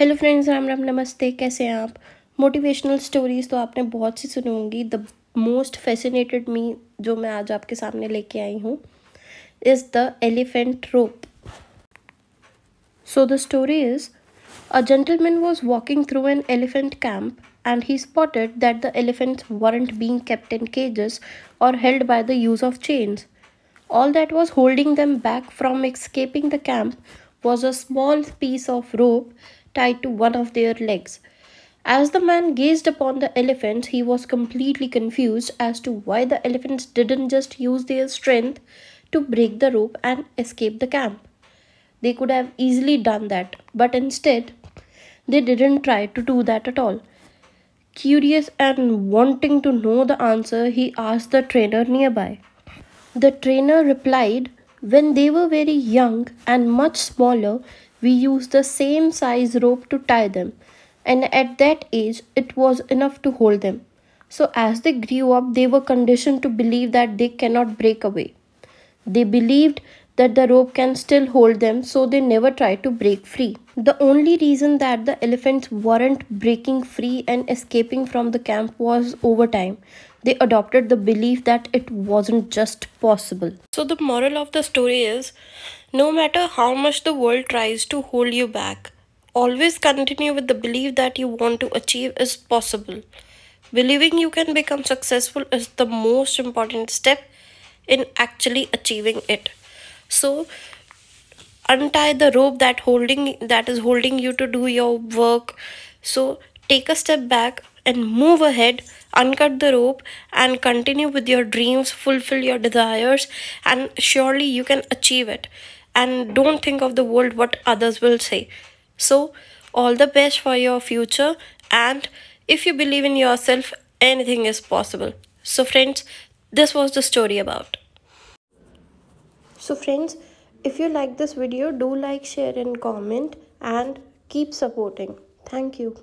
Hello friends, Ram Ram, नमस्ते। कैसे हैं आप? मोटिवेशनल स्टोरीज तो आपने बहुत सी सुनी होंगी। द मोस्ट फैसिनेटेड मी जो मैं आज आपके सामने लेके आई हूँ is the elephant rope so the story is a gentleman was walking through an elephant camp and he spotted that the elephant weren't being kept in cages or held by the use of chains all that was holding them back from escaping the camp was a small piece of rope tied to one of their legs. As the man gazed upon the elephants, he was completely confused as to why the elephants didn't just use their strength to break the rope and escape the camp. They could have easily done that, but instead, they didn't try to do that at all. Curious and wanting to know the answer, he asked the trainer nearby. The trainer replied, When they were very young and much smaller, we used the same size rope to tie them, and at that age it was enough to hold them. So, as they grew up, they were conditioned to believe that they cannot break away. They believed that the rope can still hold them, so they never tried to break free. The only reason that the elephants weren't breaking free and escaping from the camp was over time. They adopted the belief that it wasn't just possible. So, the moral of the story is no matter how much the world tries to hold you back, always continue with the belief that you want to achieve is possible. Believing you can become successful is the most important step in actually achieving it. So, untie the rope that holding that is holding you to do your work. So, take a step back and move ahead uncut the rope and continue with your dreams fulfill your desires and surely you can achieve it and don't think of the world what others will say. So, all the best for your future, and if you believe in yourself, anything is possible. So, friends, this was the story about. So, friends, if you like this video, do like, share, and comment, and keep supporting. Thank you.